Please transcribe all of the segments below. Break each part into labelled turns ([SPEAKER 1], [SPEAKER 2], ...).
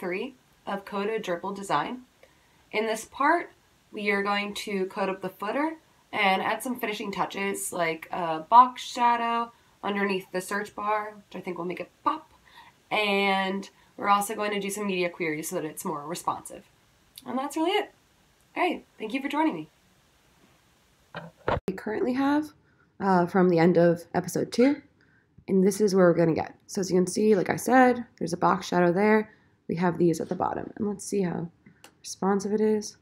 [SPEAKER 1] three of Code A Dribbble Design. In this part, we are going to code up the footer and add some finishing touches like a box shadow underneath the search bar, which I think will make it pop. And we're also going to do some media queries so that it's more responsive. And that's really it. All right, thank you for joining me.
[SPEAKER 2] We currently have uh, from the end of episode two, and this is where we're going to get. So as you can see, like I said, there's a box shadow there. We have these at the bottom, and let's see how responsive it is.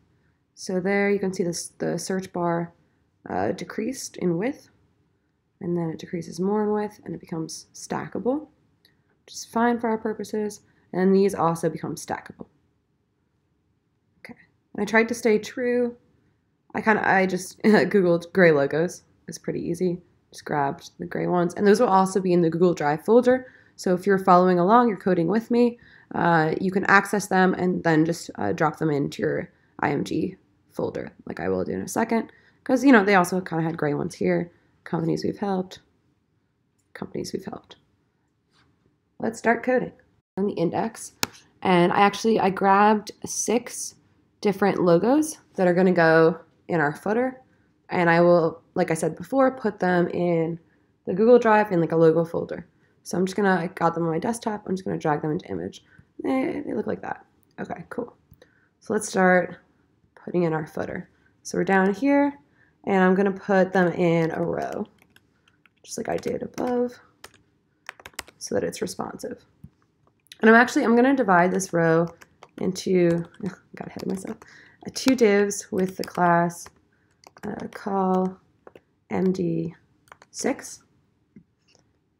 [SPEAKER 2] So there you can see this, the search bar uh, decreased in width, and then it decreases more in width, and it becomes stackable, which is fine for our purposes. And these also become stackable. Okay, and I tried to stay true. I kind of I just googled gray logos. It's pretty easy. Just grabbed the gray ones, and those will also be in the Google Drive folder. So if you're following along, you're coding with me, uh, you can access them and then just uh, drop them into your IMG folder, like I will do in a second. Because, you know, they also kind of had gray ones here. Companies we've helped, companies we've helped. Let's start coding on the index. And I actually, I grabbed six different logos that are going to go in our footer. And I will, like I said before, put them in the Google Drive in like a logo folder. So I'm just gonna, I got them on my desktop, I'm just gonna drag them into image. They, they look like that. Okay, cool. So let's start putting in our footer. So we're down here, and I'm gonna put them in a row, just like I did above, so that it's responsive. And I'm actually, I'm gonna divide this row into, oh, got ahead of myself, uh, two divs with the class uh, col MD6.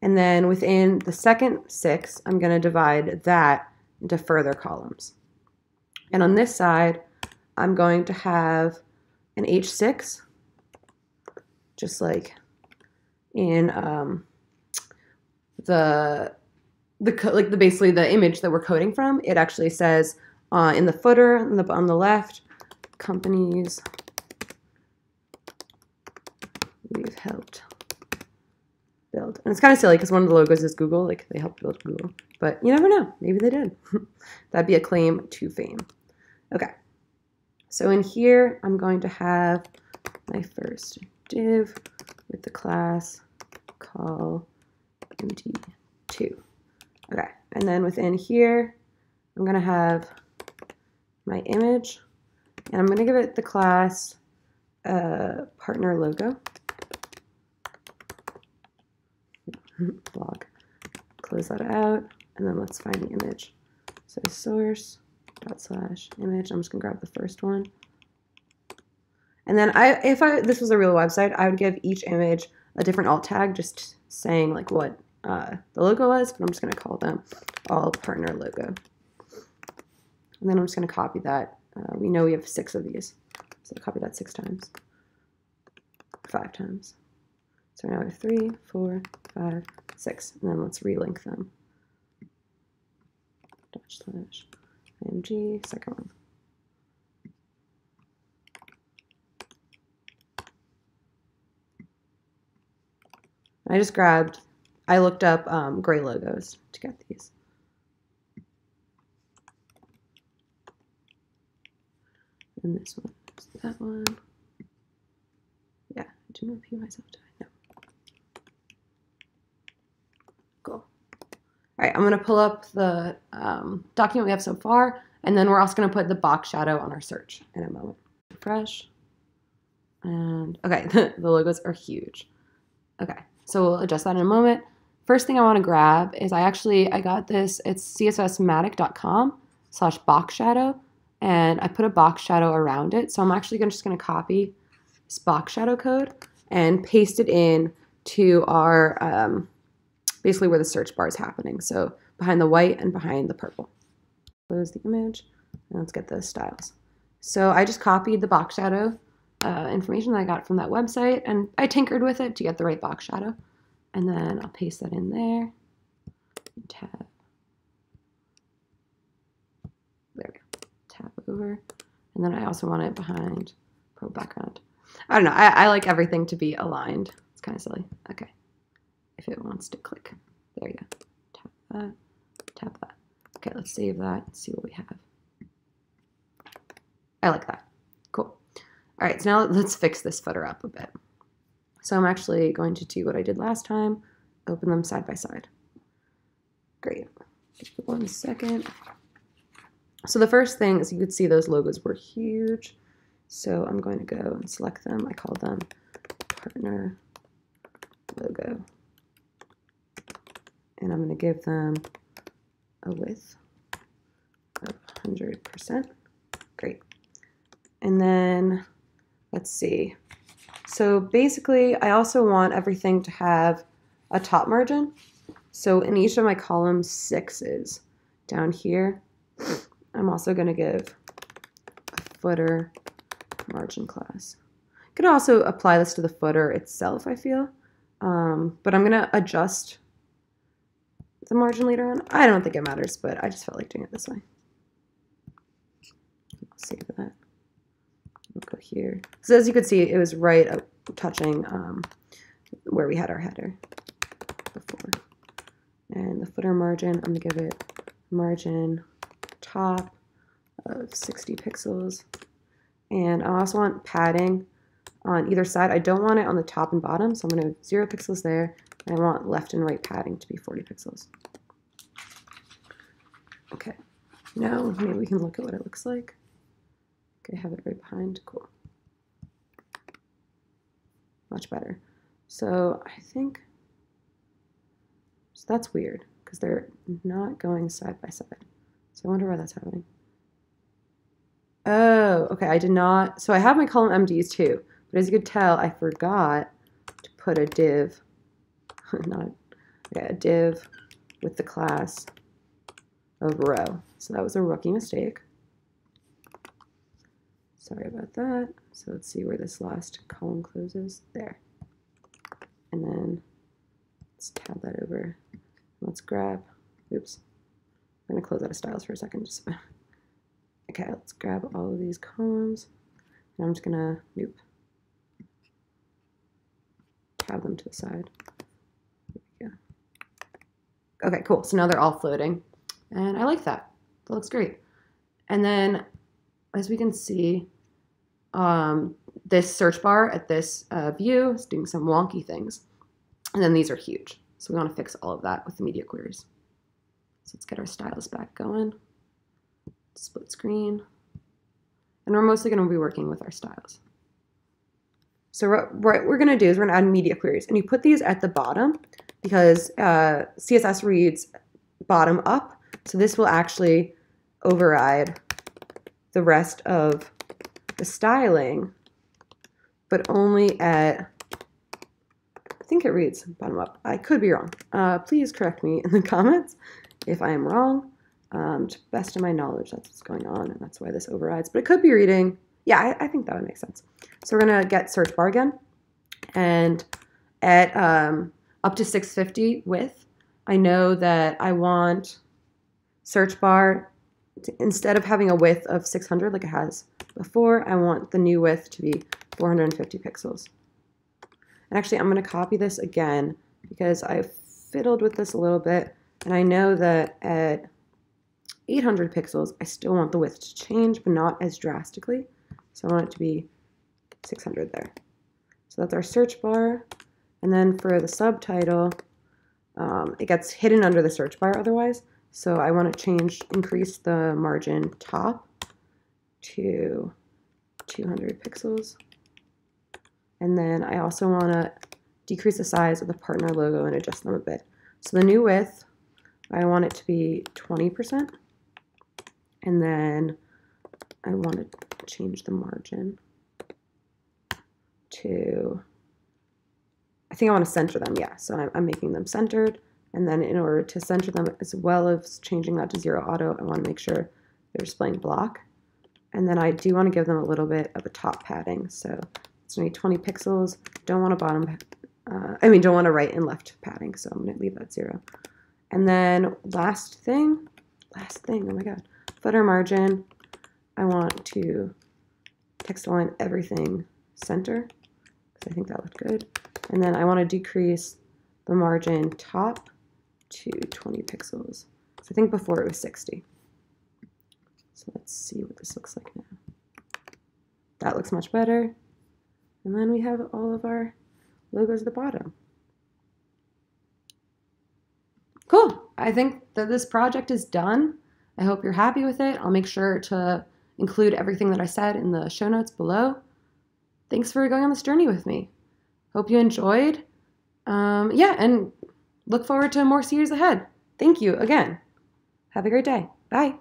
[SPEAKER 2] And then within the second six, I'm going to divide that into further columns. And on this side, I'm going to have an H6, just like in um, the the like the basically the image that we're coding from. It actually says uh, in the footer on the on the left, companies we've helped build. And it's kind of silly because one of the logos is Google, like they helped build Google. But you never know. Maybe they did. That'd be a claim to fame. Okay. So in here, I'm going to have my first div with the class col MD2. Okay. And then within here, I'm going to have my image. And I'm going to give it the class uh, partner logo. blog. Close that out, and then let's find the image. So source dot slash image. I'm just gonna grab the first one. And then I, if I this was a real website, I would give each image a different alt tag, just saying like what uh, the logo was. But I'm just gonna call them all partner logo. And then I'm just gonna copy that. Uh, we know we have six of these, so copy that six times, five times. So now we have three, four, five, six, and then let's relink them. Dash slash img, second one. I just grabbed, I looked up um, gray logos to get these. And this one, that one. Yeah, I didn't repeat myself. All right, I'm gonna pull up the um, document we have so far, and then we're also gonna put the box shadow on our search in a moment. Refresh. And okay, the, the logos are huge. Okay, so we'll adjust that in a moment. First thing I wanna grab is I actually, I got this, it's cssmatic.com slash box shadow, and I put a box shadow around it. So I'm actually just gonna copy this box shadow code and paste it in to our, um, basically where the search bar is happening. So behind the white and behind the purple. Close the image and let's get the styles. So I just copied the box shadow uh, information that I got from that website and I tinkered with it to get the right box shadow. And then I'll paste that in there. Tab. There we go. Tab over. And then I also want it behind pro background. I don't know. I, I like everything to be aligned. It's kind of silly. Okay wants to click. There you go. Tap that, tap that. Okay, let's save that, see what we have. I like that. Cool. All right, so now let's fix this footer up a bit. So I'm actually going to do what I did last time, open them side by side. Great. Just for one second. So the first thing is you could see those logos were huge. So I'm going to go and select them. I call them partner logo. And I'm going to give them a width of 100%. Great. And then let's see. So basically, I also want everything to have a top margin. So in each of my columns, sixes down here, I'm also going to give a footer margin class. I could also apply this to the footer itself, I feel. Um, but I'm going to adjust the margin later on. I don't think it matters, but I just felt like doing it this way. save that. We'll go here. So as you can see, it was right up touching um, where we had our header before. And the footer margin, I'm going to give it margin top of 60 pixels. And I also want padding on either side. I don't want it on the top and bottom, so I'm going to zero pixels there. I want left and right padding to be 40 pixels. Okay, now maybe we can look at what it looks like. Okay, have it right behind, cool. Much better. So I think, so that's weird because they're not going side by side. So I wonder why that's happening. Oh, okay, I did not, so I have my column MDs too, but as you could tell, I forgot to put a div, not, yeah, a div with the class of row. So that was a rookie mistake. Sorry about that. So let's see where this last column closes. There. And then let's tab that over. Let's grab, oops. I'm going to close out of styles for a second. Just Okay, let's grab all of these columns. And I'm just going to, nope, tab them to the side. Okay, cool. So now they're all floating. And I like that. That looks great. And then, as we can see, um, this search bar at this uh, view is doing some wonky things. And then these are huge. So we want to fix all of that with the media queries. So let's get our styles back going. Split screen. And we're mostly going to be working with our styles. So what we're going to do is we're going to add media queries. And you put these at the bottom because uh, CSS reads bottom up. So this will actually override the rest of the styling, but only at, I think it reads bottom up. I could be wrong. Uh, please correct me in the comments if I am wrong. Um, to best of my knowledge, that's what's going on, and that's why this overrides. But it could be reading. Yeah, I, I think that would make sense. So we're gonna get search bar again, and at um, up to 650 width, I know that I want search bar to, instead of having a width of 600 like it has before, I want the new width to be 450 pixels. And actually, I'm going to copy this again because I fiddled with this a little bit, and I know that at 800 pixels, I still want the width to change, but not as drastically. So I want it to be 600 there. So that's our search bar. And then for the subtitle, um, it gets hidden under the search bar otherwise. So I want to change, increase the margin top to 200 pixels. And then I also want to decrease the size of the partner logo and adjust them a bit. So the new width, I want it to be 20%. And then I want to change the margin to, I think I want to center them, yeah. So I'm, I'm making them centered. And then in order to center them, as well as changing that to zero auto, I want to make sure they're displaying block. And then I do want to give them a little bit of a top padding. So it's going to be 20 pixels. Don't want a bottom, uh, I mean, don't want a right and left padding. So I'm going to leave that zero. And then last thing, last thing, oh my God, footer margin. I want to text align everything center because I think that looked good. And then I want to decrease the margin top to 20 pixels. So I think before it was 60. So let's see what this looks like now. That looks much better. And then we have all of our logos at the bottom. Cool. I think that this project is done. I hope you're happy with it. I'll make sure to include everything that I said in the show notes below. Thanks for going on this journey with me. Hope you enjoyed. Um, yeah, and look forward to more series ahead. Thank you again. Have a great day. Bye.